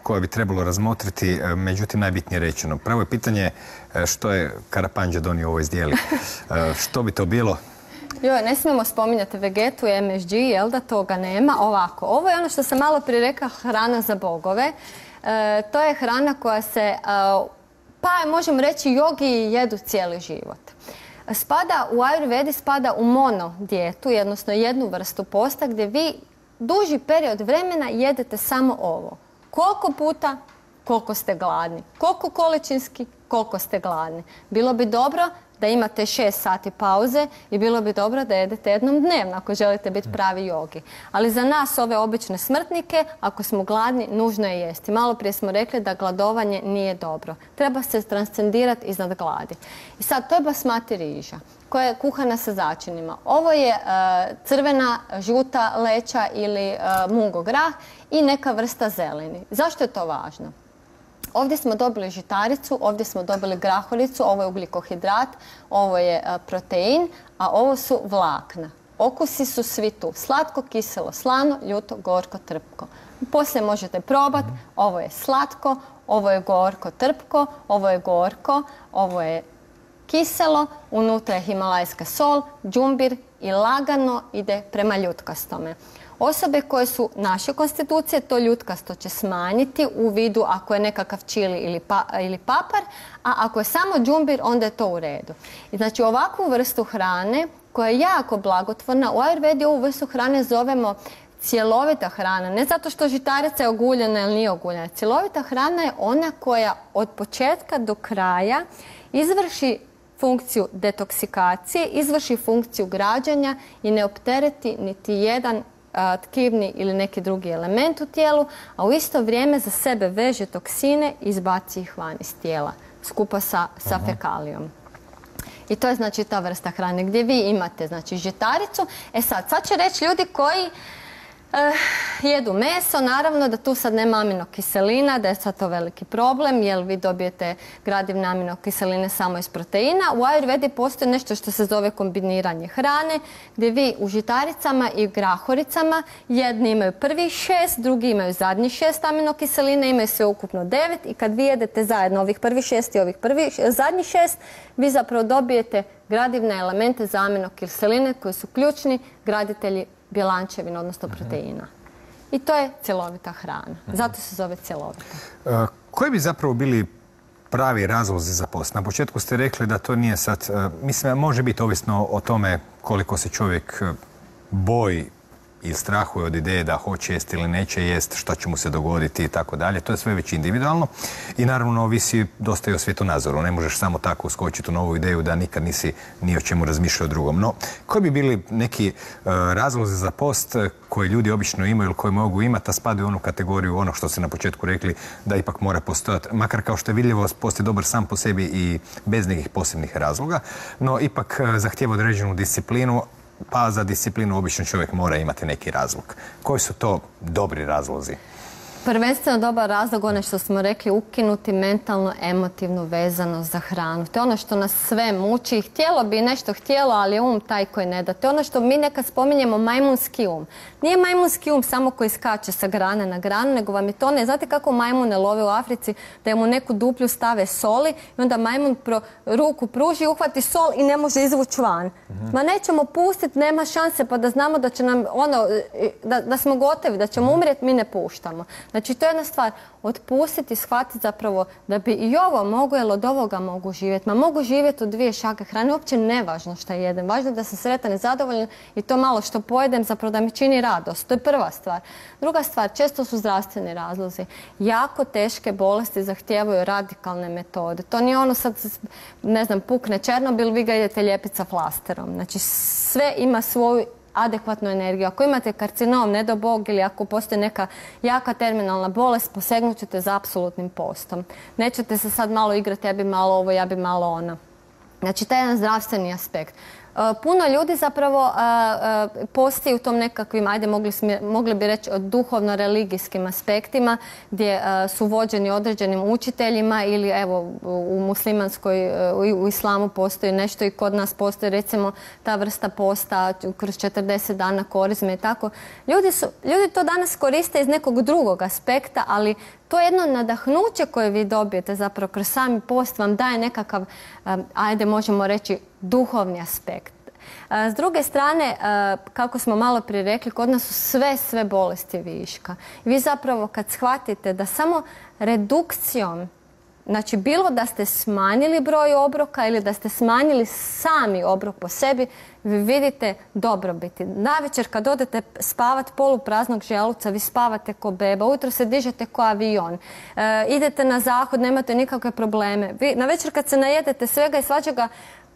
koje bi trebalo razmotriti, e, međutim najbitnije rečeno. Prvo je pitanje e, što je Karapanđa donio ovo izdjeli. E, što bi to bilo? Joj, ne smijemo spominjati vegetu i MSG, jel da toga nema? Ovako, ovo je ono što sam malo prije rekla hrana za bogove. to je hrana koja se, pa možemo reći, jogi jedu cijeli život. Spada u Ayurvedi, spada u mono dijetu, jednostavno jednu vrstu posta gdje vi duži period vremena jedete samo ovo koliko puta, koliko ste gladni. Koliko količinski, koliko ste gladni. Bilo bi dobro da imate šest sati pauze i bilo bi dobro da jedete jednom dnevno ako želite biti pravi jogi. Ali za nas ove obične smrtnike, ako smo gladni, nužno je jesti. Malo prije smo rekli da gladovanje nije dobro. Treba se transcendirati iznad gladi. I sad, to je basmati riža koja je kuhana sa začinima. Ovo je e, crvena, žuta leća ili e, mungo grah i neka vrsta zeleni. Zašto je to važno? Ovdje smo dobili žitaricu, ovdje smo dobili graholicu, ovo je ugljikohidrat, ovo je e, protein, a ovo su vlakna. Okusi su svi tu. Slatko, kiselo, slano, ljuto, gorko, trpko. Poslije možete probati, ovo je slatko, ovo je gorko, trpko, ovo je gorko, ovo je kiselo, unutra je himalajska sol, džumbir i lagano ide prema ljutkastome. Osobe koje su naše konstitucije, to ljutkasto će smanjiti u vidu ako je nekakav čili ili, pa, ili papar, a ako je samo džumbir, onda je to u redu. I znači ovakvu vrstu hrane koja je jako blagotvorna, u Ayurvedi ovu vrstu hrane zovemo cjelovita hrana, ne zato što žitarica je oguljena ili nije oguljena. Cjelovita hrana je ona koja od početka do kraja izvrši funkciju detoksikacije, izvrši funkciju građanja i ne optereti niti jedan tkivni ili neki drugi element u tijelu, a u isto vrijeme za sebe veže toksine i izbaci ih van iz tijela skupa sa, sa fekalijom. I to je znači ta vrsta hrane gdje vi imate znači žitaricu. E sad, sad će reći ljudi koji Eh, jedu meso, naravno da tu sad nema aminokiselina, da je sad to veliki problem, jer vi dobijete gradivne aminokiseline samo iz proteina. U Ayurvedi postoji nešto što se zove kombiniranje hrane, gdje vi u žitaricama i grahoricama jedni imaju prvi šest, drugi imaju zadnji šest aminokiselina, imaju sve ukupno devet i kad vi jedete zajedno ovih prvi šest i ovih prvi, zadnji šest, vi zapravo dobijete gradivne elemente za aminokiseline koji su ključni graditelji bjelančevina, odnosno proteina. I to je cjelovita hrana. Zato se zove cjelovita. E, koji bi zapravo bili pravi razlozi za post? Na početku ste rekli da to nije sad, e, mislim, može biti ovisno o tome koliko se čovjek e, boji i strahuje od ideje da hoće jest ili neće jest, što će mu se dogoditi i tako dalje. To je sve već individualno i naravno ovisi dosta i o svjetonazoru. Ne možeš samo tako uskočiti u novu ideju da nikad nisi ni o čemu razmišljao drugom. No, koji bi bili neki uh, razlozi za post koje ljudi obično imaju ili koje mogu imati, a spadaju u onu kategoriju ono što ste na početku rekli da ipak mora postojati. Makar kao što je vidljivo, post je dobar sam po sebi i bez nekih posebnih razloga, no ipak uh, zahtjeva određenu disciplinu, pa za disciplinu obično čovjek mora imati neki razlog. Koji su to dobri razlozi? Prvenstveno dobar razlog, ono što smo rekli, ukinuti mentalno emotivnu vezanost za hranu. To je ono što nas sve muči. Htjelo bi nešto htjelo, ali je um taj koji ne da. To je ono što mi nekad spominjemo majmunski um. Nije majmunski um samo koji skače sa grane na granu, nego vam je to ne. Znate kako majmune love u Africi? Da mu neku duplju stave soli i onda majmun pro, ruku pruži, uhvati sol i ne može izvući van. Mhm. Ma nećemo pustiti, nema šanse pa da znamo da će nam ono, da, da smo gotovi, da ćemo umrijeti, mi ne puštamo. Znači to je jedna stvar, otpustiti, shvatiti zapravo da bi i ovo mogu, jer od ovoga mogu živjeti. Ma mogu živjeti od dvije šake hrane, uopće nevažno što jedem. Važno je da sam sretan i zadovoljan i to malo što pojedem zapravo da mi čini radost. To je prva stvar. Druga stvar, često su zdravstveni razlozi. Jako teške bolesti zahtijevaju radikalne metode. To nije ono sad, ne znam, pukne Černobil, vi ga idete lijepiti sa flasterom. Znači sve ima svoju adekvatnu energiju. Ako imate karcinom, ne do Bog, ili ako postoji neka jaka terminalna bolest, posegnut ćete za apsolutnim postom. Nećete se sad malo igrati, ja bi malo ovo, ja bi malo ono. Znači, taj jedan zdravstveni aspekt. E, puno ljudi zapravo e, e, postoji u tom nekakvim, ajde mogli, bi reći duhovno-religijskim aspektima gdje su vođeni određenim učiteljima ili evo u muslimanskoj, u islamu postoji nešto i kod nas postoji recimo ta vrsta posta kroz 40 dana korizme i tako. Ljudi to danas koriste iz nekog drugog aspekta, ali to jedno nadahnuće koje vi dobijete zapravo kroz sami post vam daje nekakav, ajde možemo reći, duhovni aspekt. S druge strane, kako smo malo prije rekli, kod nas su sve, sve bolesti viška. Vi zapravo kad shvatite da samo redukcijom Znači, bilo da ste smanjili broj obroka ili da ste smanjili sami obrok po sebi, vi vidite dobrobiti. Večer kad odete spavat polupraznog želuca, vi spavate ko beba, ujutro se dižete ko avion, e, idete na zahod, nemate nikakve probleme. Vi, na večer kad se najedete svega i svačega,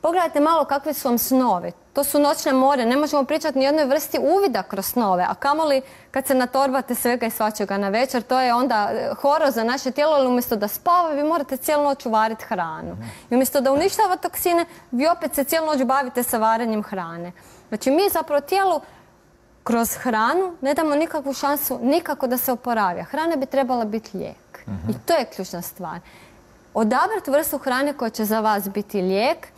Pogledajte malo kakvi su vam snovi. To su noćne more. Ne možemo pričati ni jednoj vrsti uvida kroz snove. A kamoli kad se natorbate svega i svačega na večer, to je onda e, horo za naše tijelo, ali umjesto da spava, vi morate cijelu noć uvariti hranu. I umjesto da uništava toksine, vi opet se cijelu noć bavite sa varenjem hrane. Znači mi zapravo tijelu kroz hranu ne damo nikakvu šansu nikako da se oporavlja. Hrana bi trebala biti lijek. I to je ključna stvar. Odabrati vrstu hrane koja će za vas biti lijek,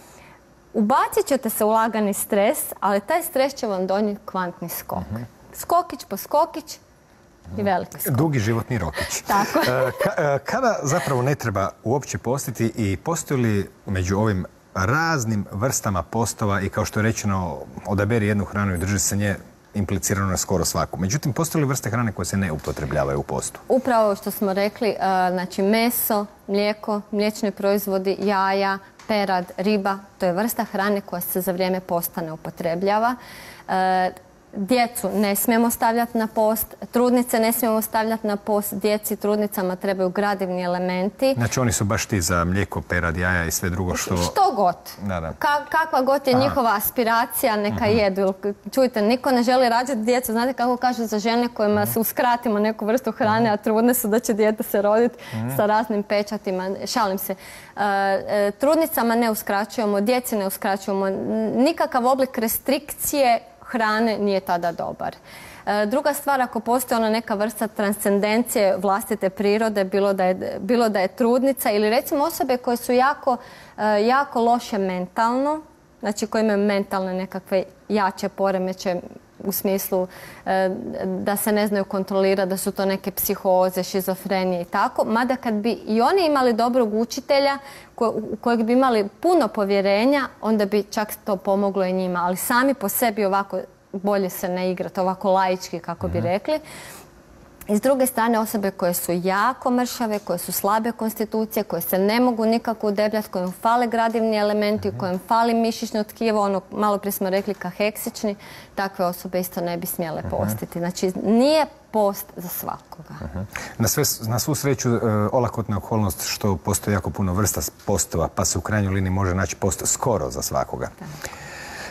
Ubacit ćete se u lagani stres, ali taj stres će vam donijeti kvantni skok. Mhm. Skokić po skokić i veliki skok. Dugi životni rokić. [laughs] Tako. E, e, kada zapravo ne treba uopće postiti i postoji li među ovim raznim vrstama postova i kao što je rečeno odaberi jednu hranu i drži se nje implicirano na skoro svaku. Međutim, postoje li vrste hrane koje se ne upotrebljavaju u postu? Upravo što smo rekli, e, znači meso, mlijeko, mliječni proizvodi, jaja, perad, riba, to je vrsta hrane koja se za vrijeme posta ne upotrebljava. E, Djecu ne smijemo stavljati na post, trudnice ne smijemo stavljati na post, djeci trudnicama trebaju gradivni elementi. Znači oni su baš ti za mlijeko, perad, jaja i sve drugo što... Što god. kakva god je njihova aspiracija, neka mhm. jedu. Čujte, niko ne želi rađati djecu. Znate kako kažu za žene kojima mhm. se uskratimo neku vrstu hrane, a trudne su da će dijete se roditi mhm. sa raznim pečatima. Šalim se. E, e, trudnicama ne uskraćujemo, djeci ne uskraćujemo. Nikakav oblik restrikcije hrane nije tada dobar. E, druga stvar, ako postoji ona neka vrsta transcendencije vlastite prirode, bilo da je, bilo da je trudnica ili recimo osobe koje su jako, e, jako loše mentalno, znači koje imaju mentalne nekakve jače poremeće u smislu e, da se ne znaju kontrolirati, da su to neke psihoze, šizofrenije i tako. Mada kad bi i oni imali dobrog učitelja u kojeg bi imali puno povjerenja, onda bi čak to pomoglo i njima. Ali sami po sebi ovako bolje se ne igrati, ovako laički kako bi mhm. rekli. I s druge strane osobe koje su jako mršave, koje su slabe konstitucije, koje se ne mogu nikako udebljati, kojim fale gradivni elementi, mhm. kojim fali mišićno tkivo, ono malo prije smo rekli kaheksični, takve osobe isto ne bi smjele mhm. postiti. Znači nije post za svakoga. Mhm. Na, na svu sreću e, olakotna okolnost što postoji jako puno vrsta postova, pa se u krajnjoj liniji može naći post skoro za svakoga.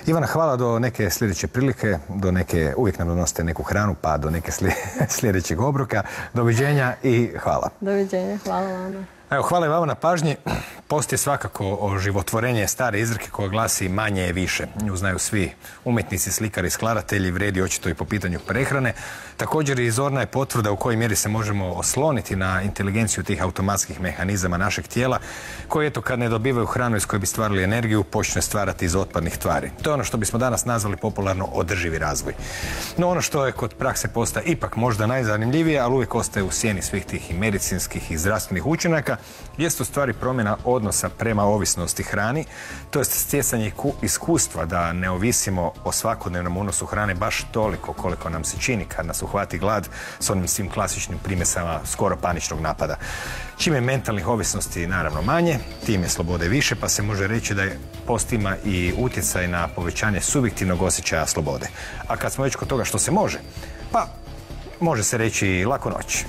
Ivana, hvala do neke sljedeće prilike, do neke, uvijek nam donosite neku hranu, pa do neke [laughs] sljedećeg obroka. Doviđenja i hvala. Doviđenja, hvala vama. Evo, hvala i vama na pažnji. Post je svakako oživotvorenje stare izreke koja glasi manje je više. Nju znaju svi umjetnici, slikari, skladatelji, vredi očito i po pitanju prehrane. Također i zorna je potvrda u kojoj mjeri se možemo osloniti na inteligenciju tih automatskih mehanizama našeg tijela koji eto kad ne dobivaju hranu iz koje bi stvarali energiju počne stvarati iz otpadnih tvari. To je ono što bismo danas nazvali popularno održivi razvoj. No ono što je kod prakse posta ipak možda najzanimljivije, ali uvijek ostaje u sjeni svih tih i medicinskih i zdravstvenih učinaka, jest u stvari promjena odnosa prema ovisnosti hrani, to jest stjecanje iskustva da ne ovisimo o svakodnevnom unosu hrane baš toliko koliko nam se čini kad nas uhvati glad s onim svim klasičnim primjesama skoro paničnog napada. Čim je mentalnih ovisnosti naravno manje, tim je slobode više, pa se može reći da je post ima i utjecaj na povećanje subjektivnog osjećaja slobode. A kad smo već kod toga što se može, pa može se reći lako noć.